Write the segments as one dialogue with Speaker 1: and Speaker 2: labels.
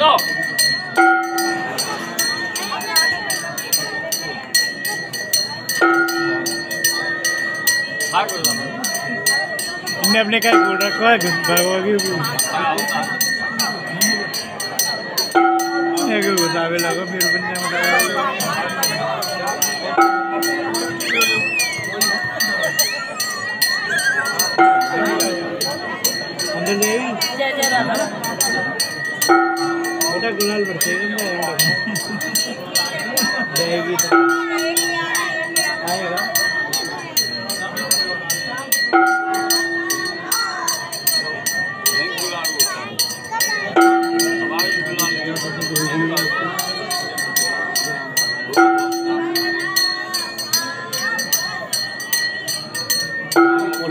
Speaker 1: दो
Speaker 2: इनने अपने का बोल रखा है भागोगी एक घुसावे लगो फिर बनने अंदर जाएगी
Speaker 3: जय जय राधा।
Speaker 1: ले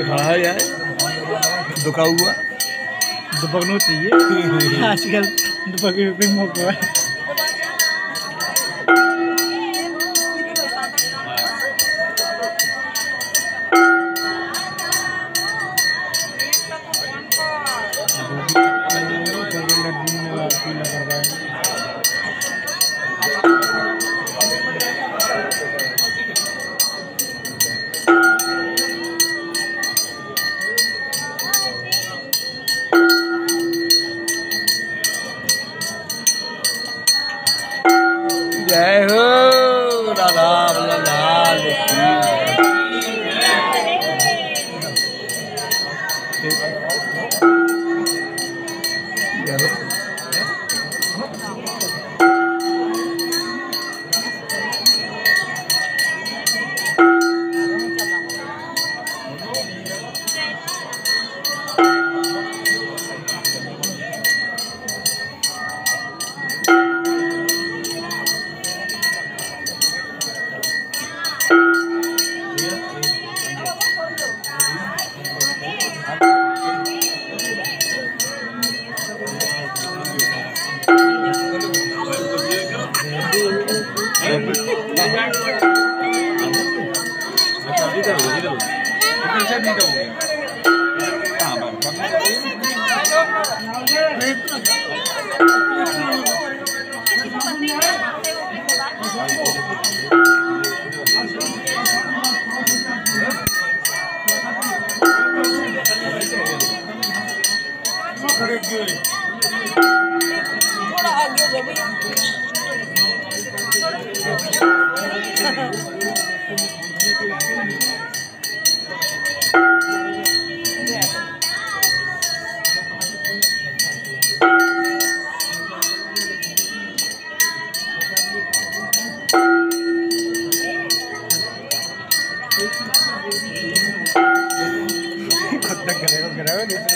Speaker 4: हाँ यार दुखा हुआ।
Speaker 2: दुपकनो चाहिए। आजकल।
Speaker 4: do bagulho bem mogói. Alves.
Speaker 3: थोड़ा आगे हो जाओ भैया
Speaker 1: ahorita que